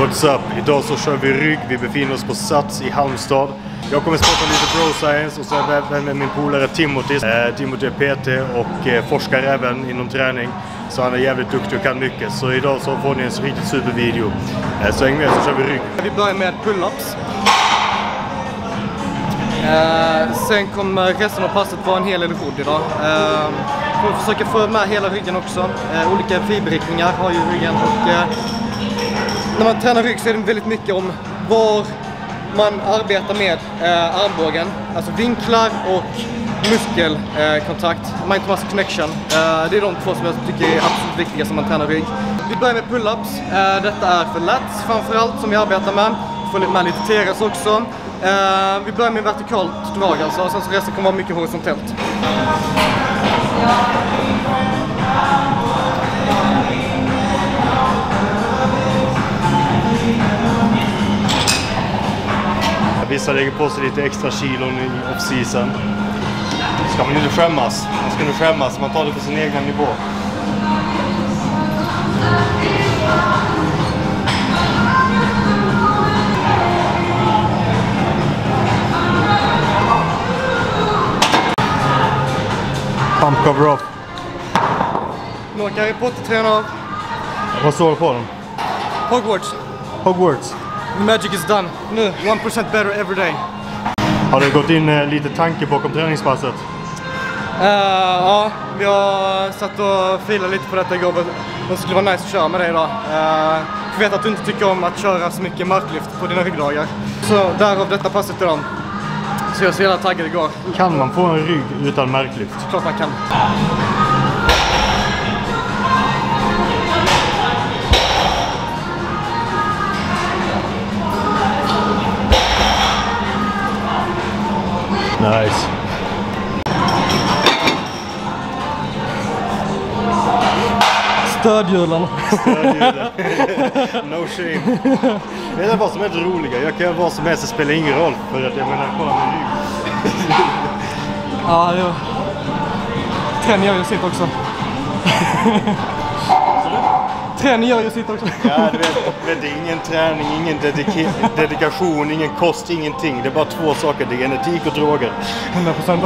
What's up? Idag så kör vi rygg. Vi befinner oss på Sats i Halmstad. Jag kommer spotta lite bro science och så är jag med min polare Timothy. Eh, Timothy är PT och eh, forskar även inom träning. Så han är jävligt duktig och kan mycket. Så idag så får ni en riktigt supervideo. Eh, så häng med så kör vi rygg. Vi börjar med pull-ups. Eh, sen kommer resten av passet vara en hel eller rodd idag. Eh, kommer försöka få med hela ryggen också. Eh, olika fiberriktningar har ju ryggen och eh, när man tränar rygg så är det väldigt mycket om var man arbetar med eh, armbågen. Alltså vinklar och muskelkontakt. Eh, Mind to muscle connection. Eh, det är de två som jag tycker är absolut viktiga som man tränar rygg. Vi börjar med pull-ups. Eh, detta är för lats framförallt som vi arbetar med. Får med lite teres också. Eh, vi börjar med vertikalt drag alltså, sen så resten kommer vara mycket horisontellt. Vissa lägger på sig lite extra kilon i off-season. Ska man ju inte skämmas. Man ska inte skämmas. Man tar det på sin egen nivå. Pump cover off. Nu åker Harry Potter-tränare Vad står det på den? Hogwarts. Hogwarts. The magic is done. Nu, 1% better every day. Har det gått in eh, lite tanke bakom träningspasset? Eh, ja, vi har satt och filat lite på detta igår. Det skulle vara nice att köra med dig idag. Uh, jag vet att du inte tycker om att köra så mycket marklyft på dina ryggdagar. Så därav detta passet idag. Så jag är så jävla taggad igår. Kan man få en rygg utan märklyft? Klart man kan. Nice. Stödhjulen. no shame. Det är vad som är det roliga. Jag kan göra vad som helst, det spelar ingen roll. För att jag menar, kolla min rygg. ja, jo. Träning gör ju sitt också. Träning gör ju sitt också. Ja, du vet, vet, det är ingen träning, ingen dedika dedikation, ingen kost, ingenting. Det är bara två saker. Det är genetik och droger. 100 procent.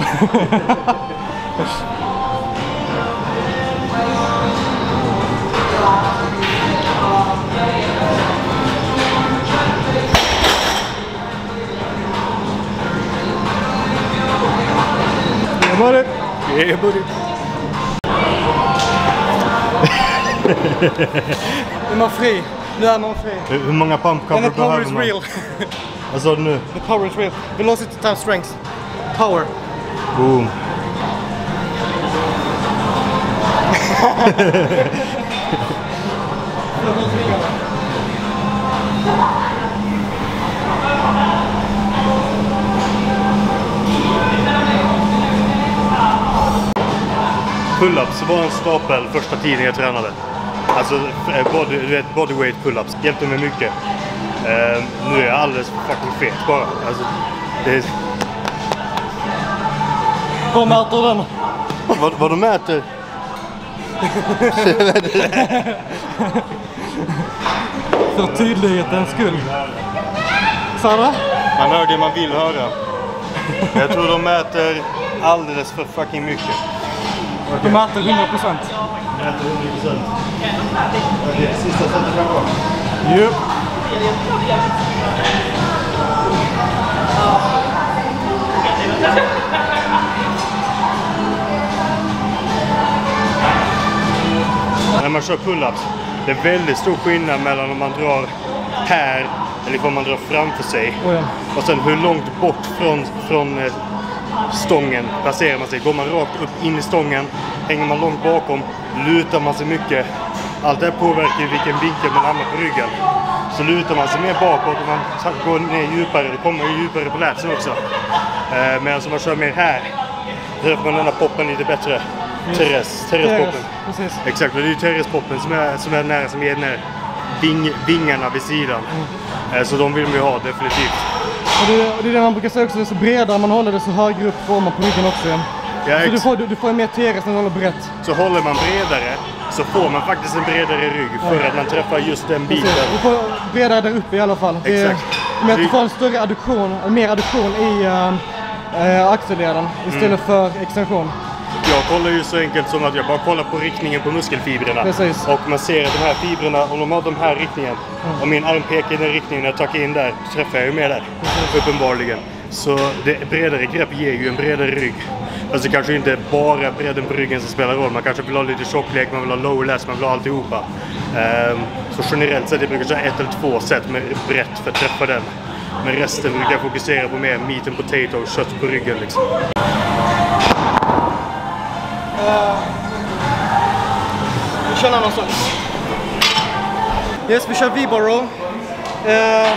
buddy. Yeah, buddy. Nu är man fri. Nu är man fri. Hur, många pump And cover the power behöver is man? real. Vad sa du nu? the power is real. Velocity times strength. Power. Boom. Pull-ups var en stapel första tiden jag tränade. Alltså eh, body, du vet, bodyweight pull-ups hjälpte mig mycket. Eh, nu är jag alldeles fucking fet bara. Alltså, det är, Vad mäter den? vad, vad de mäter? För tydlighetens skull. Sa du? Man hör det man vill höra. Jag tror de mäter alldeles för fucking mycket. Du mäter 100 procent. 100%. Okej, sista sättet kan vara. Yep. När man kör pull-ups, det är väldigt stor skillnad mellan om man drar här eller om man drar framför sig. Oh ja. Och sen hur långt bort från, från eh, stången placerar man sig. Går man rakt upp in i stången, hänger man långt bakom, lutar man sig mycket. Allt det här påverkar ju vilken vinkel man hamnar på ryggen. Så lutar man sig mer bakåt och man går ner djupare, då kommer ju djupare på lätsen också. Eh, Medan om man kör mer här, då träffar man den här poppen lite bättre. Teres, Teres-poppen. Exakt, och det är ju Teres-poppen som är, som är nära, som ger här ving, vingarna vid sidan. Eh, Så de vill man ju ha definitivt. Och det, och det är det man brukar säga också, desto bredare man håller desto högre upp får man på ryggen också. Ja, Så du får, du, du får mer teres när du håller brett. Så håller man bredare, så får man faktiskt en bredare rygg för att man träffar just den biten. Precis. Du får bredare där uppe i alla fall. Det Exakt. Med att du får en större adduktion, mer adduktion i äh, äh, axelleden istället Mm. för extension. Jag kollar ju så enkelt som att jag bara kollar på riktningen på muskelfibrerna. Precis. Och man ser att de här fibrerna, om de har de här riktningen, Mm. och min arm pekar i den riktningen när jag tackar in där, så träffar jag ju med där. Uppenbarligen. Så det bredare grepp ger ju en bredare rygg. Alltså det kanske inte är bara bredden på ryggen som spelar roll. Man kanske vill ha lite tjocklek, man vill ha lowless, man vill ha alltihopa. Ehm, så generellt sett, jag brukar köra ett eller två set med brett för att träffa den. Men resten brukar jag fokusera på mer meat and potato, kött på ryggen liksom. Eh, vi kör en annan sak. Yes, vi kör V-bar row. Eh,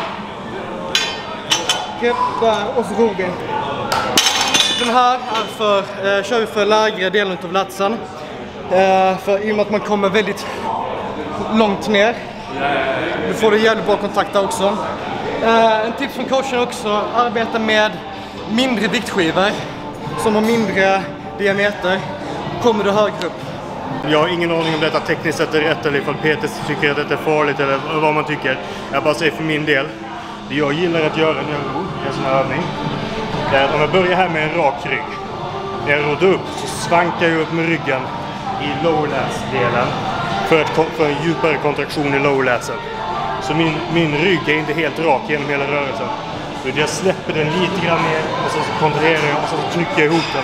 och så ror. Den här är för, eh, kör vi för lägre delen av latsen. Eh, för i och med att man kommer väldigt långt ner. Du får du jävligt bra kontakt där också. Eh, en tips från coachen också, arbeta med mindre viktskivor som har mindre diameter. Kommer du högre upp. Jag har ingen aning om detta tekniskt sett är rätt eller ifall Peter tycker att detta är farligt eller vad man tycker. Jag bara säger för min del. Det jag gillar att göra när jag ror i en sån här övning. Det är att om jag börjar här med en rak rygg. När jag rodar upp så svankar jag upp med ryggen i lowlass-delen. För, att, ko- för en djupare kontraktion i lowlassen. Så min, min rygg är inte helt rak genom hela rörelsen. Utan jag släpper den lite grann ner och så kontrollerar jag och så trycker jag ihop den.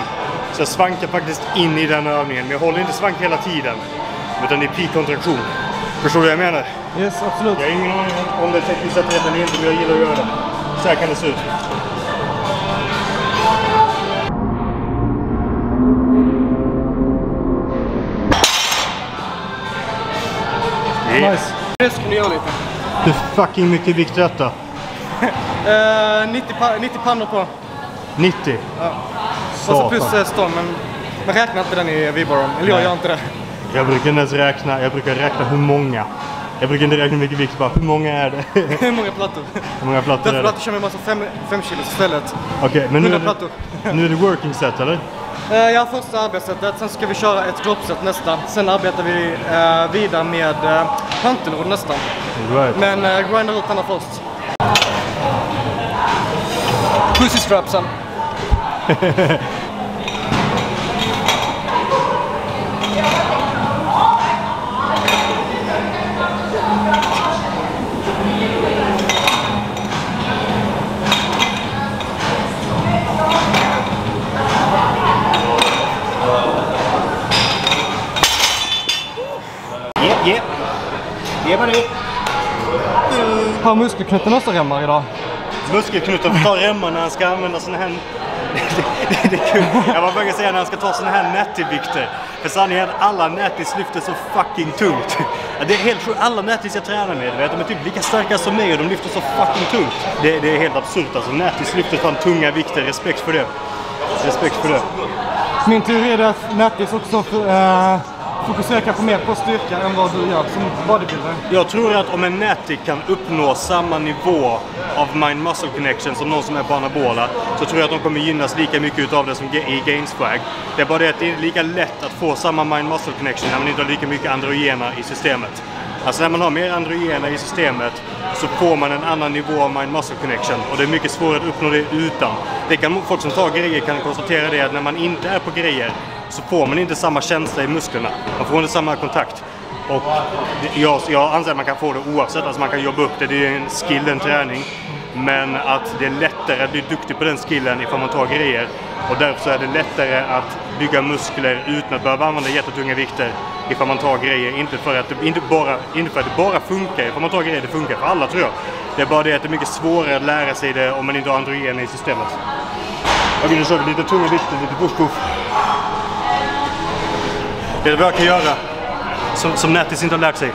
Så jag svankar faktiskt in i den övningen. Men jag håller inte svank hela tiden. Utan det är peak-kontraktion. Förstår du vad jag menar? Yes, absolut. Jag har ingen aning om- det är tekniskt sett rätt eller inte, men jag gillar att göra det. Så här kan det se ut. Det ni göra lite. Hur fucking mycket vikt är detta? Eh, 90, pa- 90 pannor på. 90? Och så Satan. plus eh, stånd, men man räknar inte den i V-baren. Eller jag gör inte det. Jag brukar inte ens räkna, jag brukar räkna hur många. Jag brukar inte räkna hur mycket vikt, bara hur många är det? Hur många plattor? hur många plattor Därför är det? plattor kör vi massa 5 kilos istället. Okej, men nu 100 är, det, nu är det working set eller? Eh, jag har första arbetssättet, sen ska vi köra ett dropset nästa. Sen arbetar vi eh, vidare med eh, hantelråd nästan. Right. Men eh, grindar ut denna först. Pussy strapsen. Yep, yep. Ge mig det. Har muskelknutten också remmar idag? Muskelknutten får ta remmar när han ska använda såna här... Det, det, det är kul. Jag var började säga när han ska ta såna här natty-vikter. För sanningen är att alla nattis lyfter så fucking tungt. Det är helt sjukt. Alla nattis jag tränar med, vet, de är typ lika starka som mig och de lyfter så fucking tungt. Det, det är helt absurt alltså. Nattis lyfter fan tunga vikter. Respekt för det. Respekt för det. Min teori är att Nattis också eh, fokuserar kanske mer på styrka än vad du gör som bodybuilder. Jag tror att om en nätik kan uppnå samma nivå av mind muscle connection som någon som är på anabola så tror jag att de kommer gynnas lika mycket utav det som i Gainswag. Det är bara det att det är lika lätt att få samma mind muscle connection när man inte har lika mycket androgena i systemet. Alltså när man har mer androgena i systemet så får man en annan nivå av mind muscle connection och det är mycket svårare att uppnå det utan. Det kan, folk som tar grejer kan konstatera det att när man inte är på grejer så får man inte samma känsla i musklerna. Man får inte samma kontakt. Och jag, jag anser att man kan få det oavsett, alltså man kan jobba upp det. Det är en skill, en träning. Men att det är lättare att bli duktig på den skillen ifall man tar grejer. Och därför så är det lättare att bygga muskler utan att behöva använda jättetunga vikter ifall man tar grejer. Inte för att det, inte bara, inte för att det bara funkar ifall man tar grejer. Det funkar för alla tror jag. Det är bara det att det är mycket svårare att lära sig det om man inte har androgener i systemet. Okej, nu kör vi lite tunga vikter, lite puff-puff. Det är vad jag kan göra. Som, som Nattis inte har lärt sig.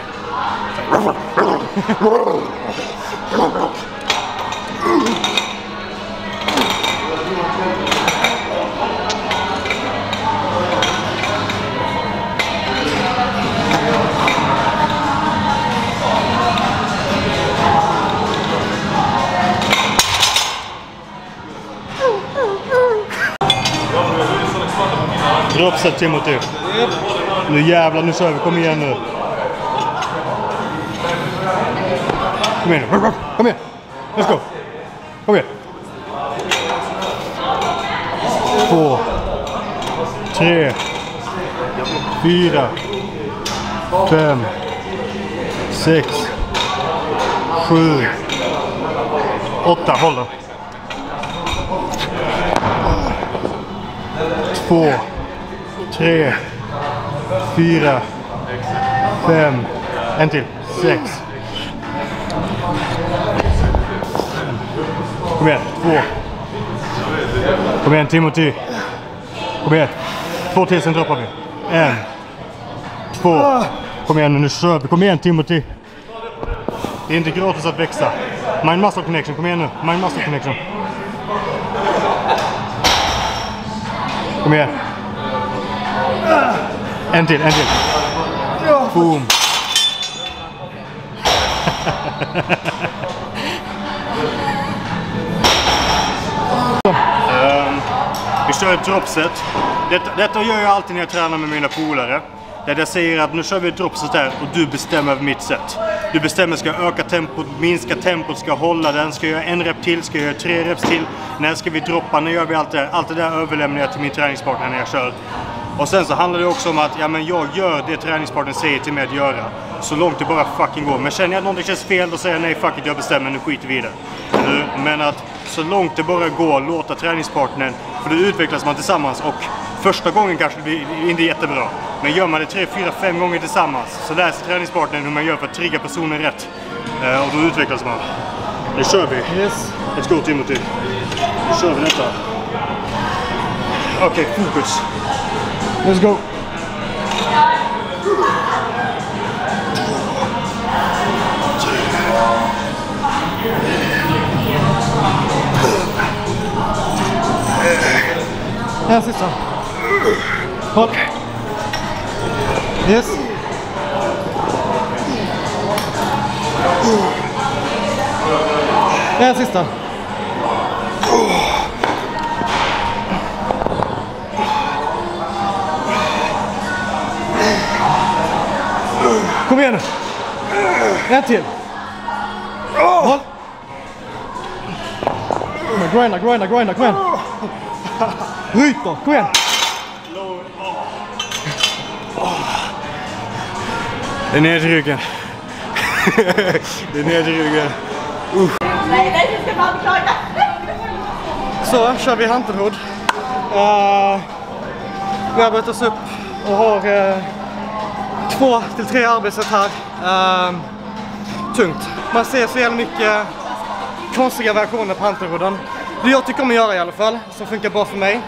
Dropset Timothy. Nu jävlar, nu kör vi. Kom igen nu. Kom igen nu. Kom igen. Let's go. Kom igen. Två. Tre. Fyra. Fem. Sex. Sju. Åtta. Håll den. Två. Tre. Fyra. Fem. En till. Sex. Kom igen. Två. Kom igen Timothy. Kom igen. Två till sen droppar vi. En. Två. Kom igen nu, kör vi. Kom igen Timothy. Det är inte gratis att växa. Mind muscle connection. Kom igen nu. Mind muscle connection. Kom igen. En till, en till. Boom. Ehm, vi kör ett dropset. Detta, detta gör jag alltid när jag tränar med mina polare. Där jag säger att nu kör vi ett dropset här och du bestämmer över mitt sätt. Du bestämmer, ska jag öka tempot, minska tempot, ska jag hålla den, ska jag göra en rep till, ska jag göra tre reps till, när ska vi droppa, när gör vi allt det där? Allt det där överlämnar jag till min träningspartner när jag kör. Och sen så handlar det också om att ja, men jag gör det träningspartnern säger till mig att göra. Så långt det bara fucking går. Men känner jag att någonting känns fel då säger jag nej fuck it, jag bestämmer, nu skiter vi i det. Men att så långt det bara går låta träningspartnern, för då utvecklas man tillsammans och första gången kanske det blir inte jättebra. Men gör man det tre, fyra, fem gånger tillsammans så lär sig träningspartnern hur man gör för att trigga personen rätt. Eh, och då utvecklas man. Nu kör vi. Yes. Let's go Timothy. Nu kör vi detta. Okej, fokus. Let's go. En sista. Håll. Yes. En sista. Kom igen nu. En till. Håll. Grinda, grinda, grinda, kom igen. Ryt då, kom igen. Det är ner till ryggen. det är ner till ryggen. Nej, nej, du ska bara beklaga. Så kör vi hantelhod. Uh, vi arbetar oss upp och har uh, två till tre arbetssätt här. Uh, tungt. Man ser så jävla mycket konstiga versioner på hantelrodden. Det jag tycker om att göra i alla fall, som funkar bra för mig,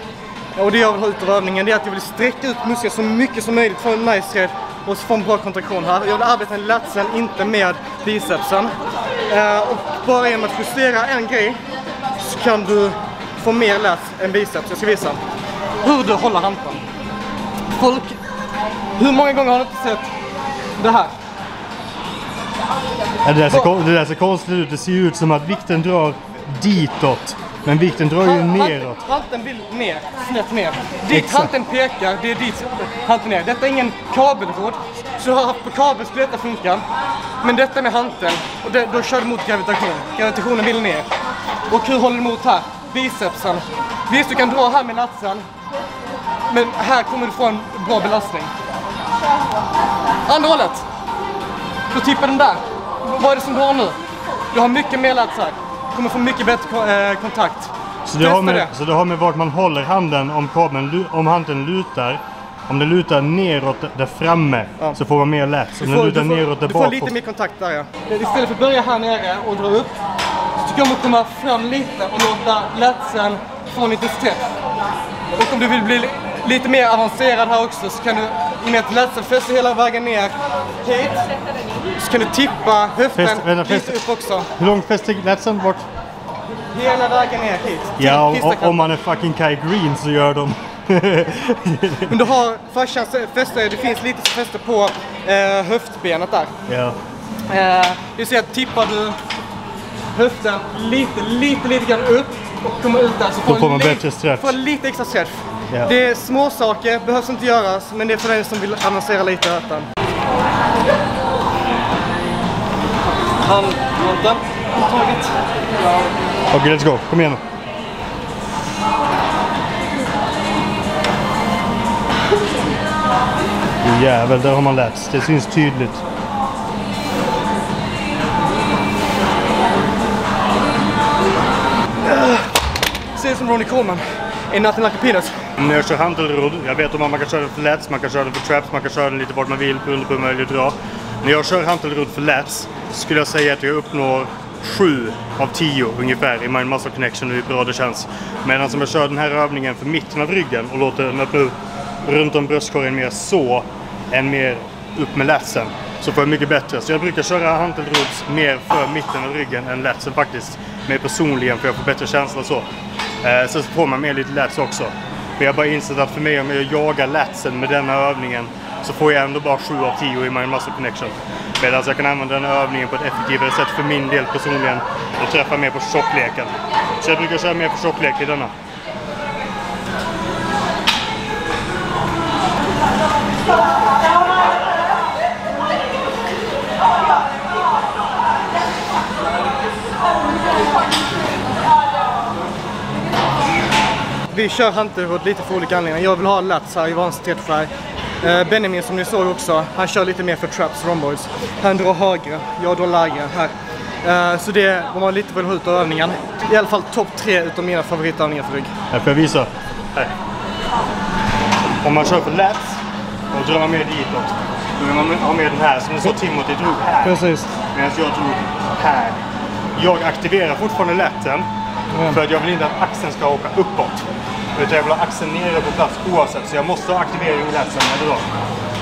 och det jag vill ha ut av övningen, det är att jag vill sträcka ut muskeln så mycket som möjligt, få en nice head och få en bra kontraktion här. Jag vill arbeta med latsen, inte med bicepsen. Eh, och bara genom att justera en grej så kan du få mer lats än biceps. Jag ska visa hur du håller hanteln. Folk, hur många gånger har du inte sett det här? Ja, det, där ser, det där ser konstigt ut. Det ser ju ut som att vikten drar ditåt. Men vikten drar ju Han- neråt. han- Hanteln vill ner, snett ner. Dit Exakt. pekar, det är dit hanteln är. Detta är ingen kabelråd. Så du har haft på kabel skulle detta funka. Men detta med hanteln, och det, då kör du mot gravitation. Gravitationen vill ner. Och hur håller du emot här? Bicepsen. Visst, du kan dra här med latsen. Men här kommer du få en bra belastning. Andra hållet. Då tippar den där. Vad är det som drar nu? Du har mycket mer här. Du kommer få mycket bättre eh, kontakt. Så det, har med, det. så det har med vart man håller handen om kabeln, om handen lutar. Om den lutar neråt där framme Ja. så får man mer lätt. Om Du får, lutar du, får, neråt där du får bak. lite mer kontakt där ja. Istället för att börja här nere och dra upp så tycker jag om att komma fram lite och låta latsen få en liten step. Och om du vill bli li- lite mer avancerad här också så kan du, med att latsen fäster hela vägen ner hit, så kan du tippa höften Fäst- vänta, lite fäst- upp också. Hur långt fäster latsen bort? Hela vägen ner hit. Ja, om, man är fucking Kai Green så gör de... Men du har farsans fäste, det finns lite fäste på eh, höftbenet där. ja. Eh, vill säga, tippar du höften lite, lite, lite grann upp och kommer ut där så Då får man bättre stretch. får lite extra stretch. Ja. Det är små saker, behövs inte göras, men det är för den som vill avancera lite i detta. Handkonten taget. Okej, let's go. Kom igen nu. Jävel, där har man lärt sig. Det syns tydligt. Säger som Ronnie Coleman. Ain't nothing like a peanut. När jag kör hantelrodd, jag vet om man kan köra den för lats, man kan köra den för traps, man kan köra den lite vart man vill beroende på hur man vill dra. När jag kör hantelrodd för lats skulle jag säga att jag uppnår 7 av 10 ungefär i Mind Muscle Connection och hur bra det känns. Medan om jag kör den här övningen för mitten av ryggen och låter den öppna upp runt om bröstkorgen mer så än mer upp med latsen. så får jag mycket bättre. Så jag brukar köra hantelrods mer för mitten av ryggen än latsen faktiskt. Mer personligen för jag får bättre känsla så. Eh, så får man med lite lats också. Men jag har bara insett att för mig om jag jagar latsen med denna övningen så får jag ändå bara 7 av 10 i Mind Muscle Connection. Medan jag kan använda den här övningen på ett effektivare sätt för min del personligen och träffa mer på tjockleken. Så jag brukar köra mer på tjocklek i denna. Vi kör hantelrodd lite för olika anledningar. Jag vill ha lats här, en stretchfly. Eh, Benjamin som ni såg också, han kör lite mer för traps, romboys. Han drar högre, jag drar lägre här. Eh, så det är vad man lite vill ha ut av övningen. I alla fall topp tre utav mina favoritövningar för rygg. Här får jag visa. Här. Om man kör för lats och drar man med ditåt. Då vill man ha med den här som du sa Timothy drog här. Precis. Medan jag drog här. Jag aktiverar fortfarande lätten för att jag vill inte att axeln ska åka uppåt. Utan jag vill ha axeln nere på plats oavsett. Så jag måste ha aktivering i lätsen när jag drar.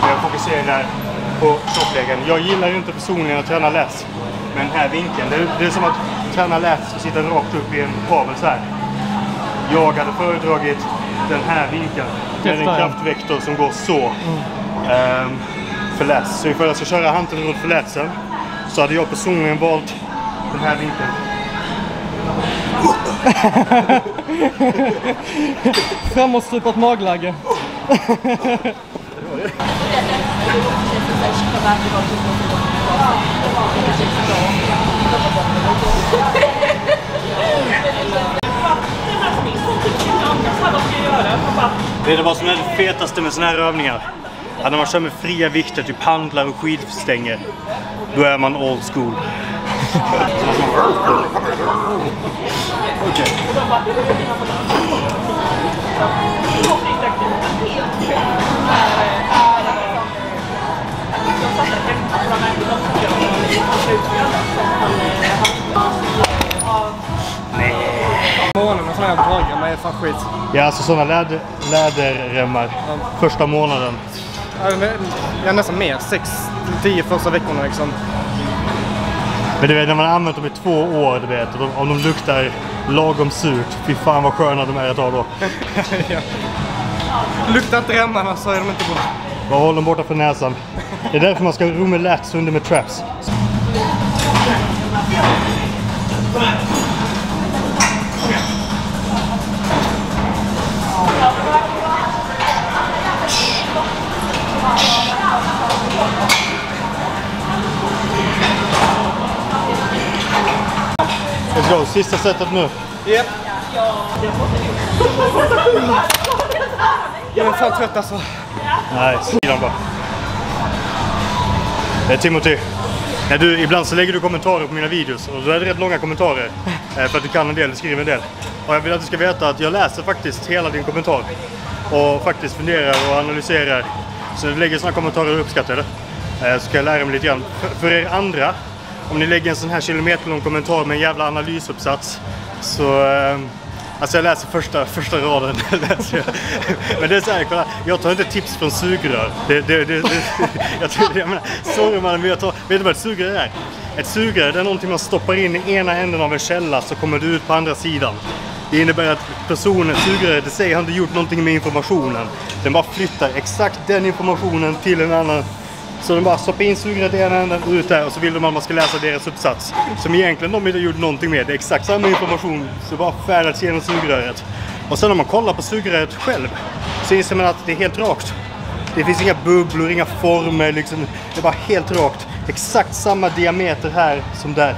Men jag fokuserar på tjockleken. Jag gillar inte personligen att träna läts med den här vinkeln. Det är, det är som att träna läts och sitta rakt upp i en kabel så här. Jag hade föredragit den här vinkeln med en kraftvektor som går så. Ehm, för läts. Så ifall jag ska köra hantelrodd för lätsen så hade jag personligen valt den här vinkeln. Framåtstrupat magläge. Vet du vad som är det fetaste med såna här övningar? Att när man kör med fria vikter, typ handlar och skidstänger, då är man old school. Okej. Månaden och sådana här dragar med är fan skit. Ja, alltså sådana läder, läderremmar första månaden. Ja, Ja, nästan mer. Sex till tio första veckorna liksom. Men du vet när man har använt dem i två år, du vet, och de, om de luktar lagom surt, fy fan vad sköna de är att ha då. ja. Luktar inte remmarna så är de inte bra. Bara håll dem borta från näsan. Det är därför man ska ro med lats under med traps. Let's go, sista setet nu. Japp. Jag är fan trött alltså. Nej, sidan bara. Eh, Timothy, när du, ibland så lägger du kommentarer på mina videos och då är det rätt långa kommentarer. Eh, för att du kan en del, du skriver en del. Och jag vill att du ska veta att jag läser faktiskt hela din kommentar. Och faktiskt funderar och analyserar. Så när du lägger sådana kommentarer och uppskattar det. Eh, så kan jag lära mig lite grann. För er andra, om ni lägger en sån här kilometerlång kommentar med en jävla analysuppsats. Så... Eh, Alltså jag läser första, första raden. läser jag. Men det är så här, kolla, jag tar inte tips från sugrör. Det, det, det, det, jag, tror- jag menar, sorry mannen men jag tar, vet du vad ett sugrör är? Ett sugrör det är någonting man stoppar in i ena änden av en källa så kommer det ut på andra sidan. Det innebär att personen, sugröret i sig har inte gjort någonting med informationen. Den bara flyttar exakt den informationen till en annan så de bara stoppar in sugröret i ena och ut där och så vill de att man ska läsa deras uppsats. Som egentligen de inte har gjort någonting med. Det är exakt samma information så bara färdats genom sugröret. Och sen om man kollar på sugröret själv så inser man att det är helt rakt. Det finns inga bubblor, inga former, liksom. det är bara helt rakt. Exakt samma diameter här som där.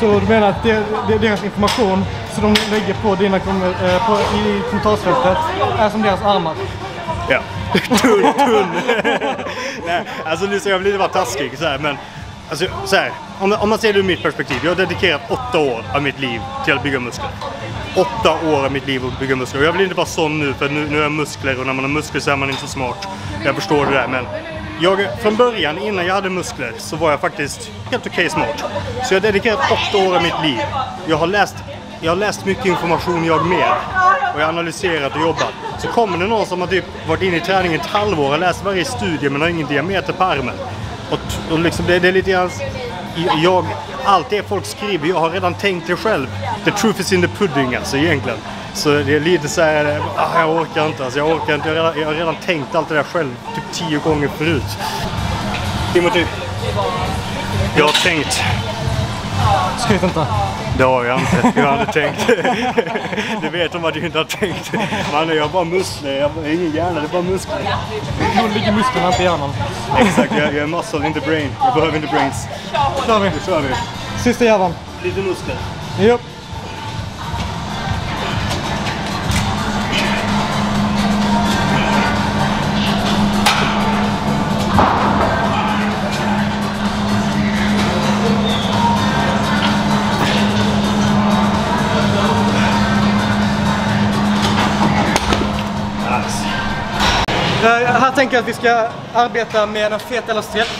Så du menar att det, det, deras information som de lägger på dina eh, på, i kommentarsfältet är som deras armar? Ja tunn, tunn. Nej, alltså nu ska jag bli lite vara taskig så här, men alltså, så här, om, om man ser det ur mitt perspektiv. Jag har dedikerat åtta år av mitt liv till att bygga muskler. Åtta år av mitt liv att bygga muskler. Och jag vill inte vara sån nu för nu, nu har jag muskler och när man har muskler så är man inte så smart. Jag förstår det där men jag, från början, innan jag hade muskler, så var jag faktiskt helt okej okay smart. Så jag har dedikerat åtta år av mitt liv. Jag har läst, jag har läst mycket information jag med. Och jag har analyserat och jobbat. Så kommer det någon som har typ varit inne i träning ett halvår och läst varje studie men har ingen diameter på armen. Och, och liksom det, det är lite grann... Jag, allt det folk skriver, jag har redan tänkt det själv. The truth is in the pudding alltså egentligen. Så det är lite så här, ah, jag orkar inte alltså, jag orkar inte. Jag har, redan, jag har redan tänkt allt det där själv typ tio gånger förut. Timothy. Jag har tänkt. Skryt inte. Det har jag inte. Jag hade tänkt. Du vet om att jag inte har tänkt. Man, jag har bara muskler. Jag har ingen hjärna, det är bara muskler. Nu ligger musklerna inte i hjärnan. Exakt, jag, jag är muscle, inte brain. Jag behöver inte brains. kör vi. Nu kör vi. Sista jäveln. Lite muskler. Japp. Uh, tänker jag att vi ska arbeta med en fet eller stretch.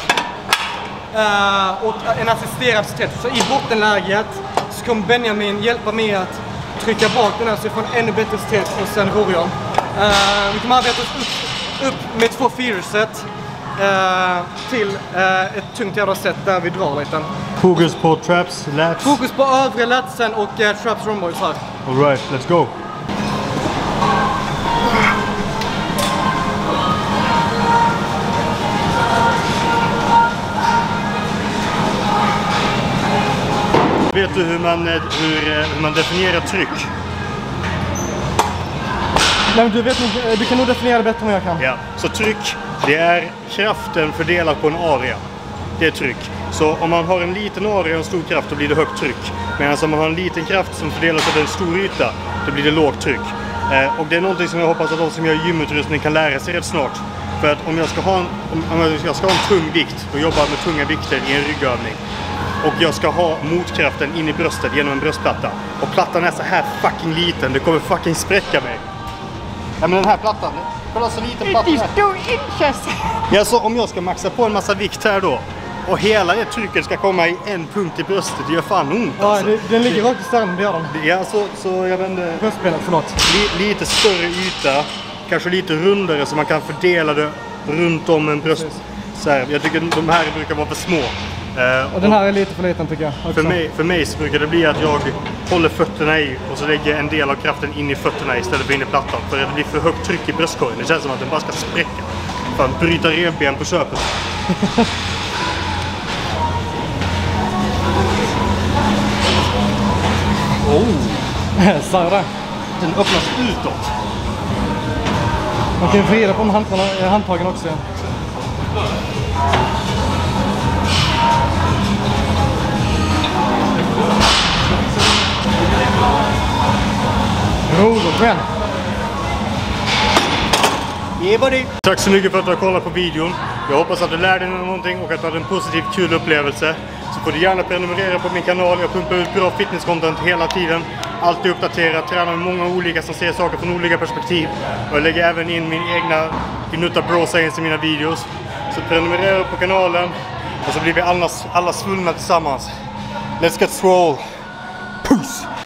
Uh, och en assisterad stretch. Så i bottenläget så kommer Benjamin hjälpa mig att trycka bak den här så vi får en ännu bättre stretch och sen Rorion. Uh, vi kommer arbeta oss upp, upp med två feederset uh, till ett tungt jävla set där vi drar lite. Fokus på traps, lats. Fokus på övre latsen och traps rhomboids här. Alright, let's go. Vet du hur man, hur, hur man definierar tryck? Nej, du, vet nog, du kan nog definiera det bättre än vad jag kan. Ja, så tryck, det är kraften fördelad på en area. Det är tryck. Så om man har en liten area och en stor kraft, då blir det högt tryck. Medan om man har en liten kraft som fördelas över en stor yta, då blir det lågt tryck. Eh, och det är någonting som jag hoppas att de som gör gymutrustning kan lära sig rätt snart. För att om jag ska ha en, om jag ska ha en tung vikt och jobba med tunga vikter i en ryggövning, och jag ska ha motkraften in i bröstet genom en bröstplatta. Och plattan är så här fucking liten, det kommer fucking spräcka mig. Ja men den här plattan, kolla så liten plattan är. two inches. Ja så om jag ska maxa på en massa vikt här då och hela det trycket ska komma i en punkt i bröstet, det gör fan ont Ja, alltså. det, den ligger rakt i stjärnan, det gör den. Ja så, så jag vet inte, Bröstbenet, förlåt. li, lite större yta, kanske lite rundare så man kan fördela det runt om en bröst. Precis. Så här, jag tycker de här brukar vara för små. Eh, Och den här är lite för liten tycker jag. Också. För mig, för mig så brukar det bli att jag håller fötterna i och så lägger en del av kraften in i fötterna istället för in i plattan. För det blir för högt tryck i bröstkorgen. Det känns som att den bara ska spräcka. Fan, bryta revben på köpet. oh, Sa det? den öppnas utåt. Man kan ju vrida på handtagen, handtagen också. Ja. Roligt, men. Yeah, buddy. Tack så mycket för att du har kollat på videon. Jag hoppas att du lärde dig någonting och att du hade en positiv, kul upplevelse. Så får du gärna prenumerera på min kanal. Jag pumpar ut bra fitnesscontent hela tiden. Alltid uppdaterat, tränar med många olika som ser saker från olika perspektiv. Och jag lägger även in min egna Gnutta Bro Science i mina videos. Så prenumerera på kanalen och så blir vi alla, alla svullna tillsammans. Let's get swole!